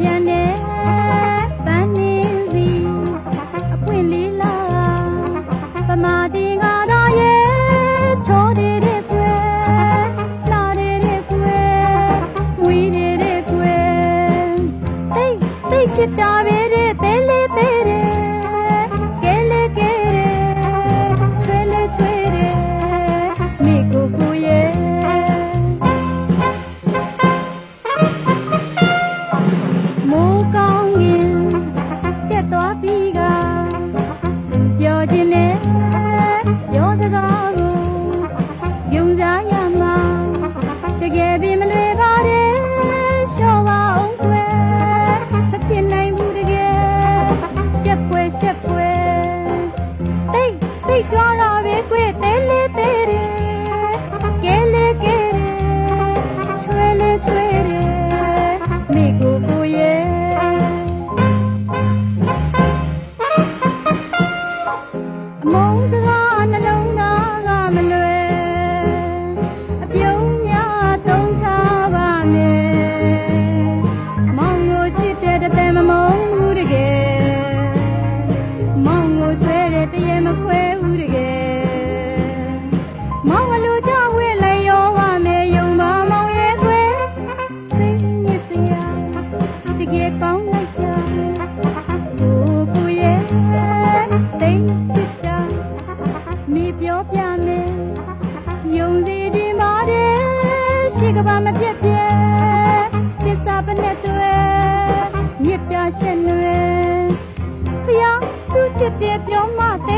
ပြန်တယ်ပန်းနေစီအပွင့်လေးလာပမာတီကတော့ရဲ့ချောတဲ့တဲ့ကွယ်လာတဲ့တဲ့ကွယ်ဝီးတဲ့တဲ့ကွယ်တိတ်တိတ်ချစ်တာပဲ 梦。 ရှိကဘာမပြက်ပြဲသစ္စာပနဲ့တွေမြစ်ပြရှင်တွေဖျောင်းစုချစ်ပြပြောမှတဲ့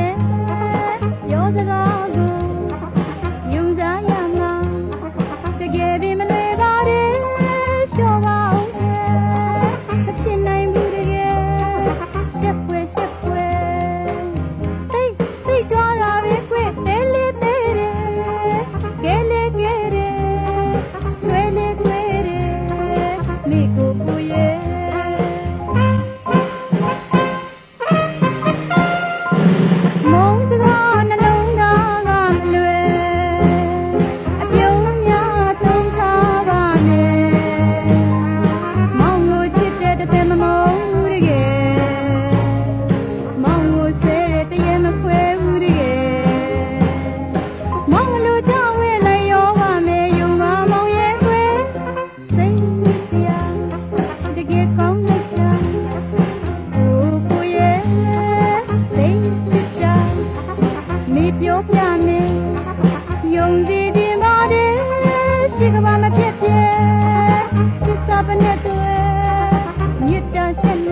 လေးပြောပြနေယုံကြည်တင်ပါတယ်ရှိကဘာမဖြစ်ဖြစ်သစ္စာပနဲ့တွေ့မြတ်တာရှင်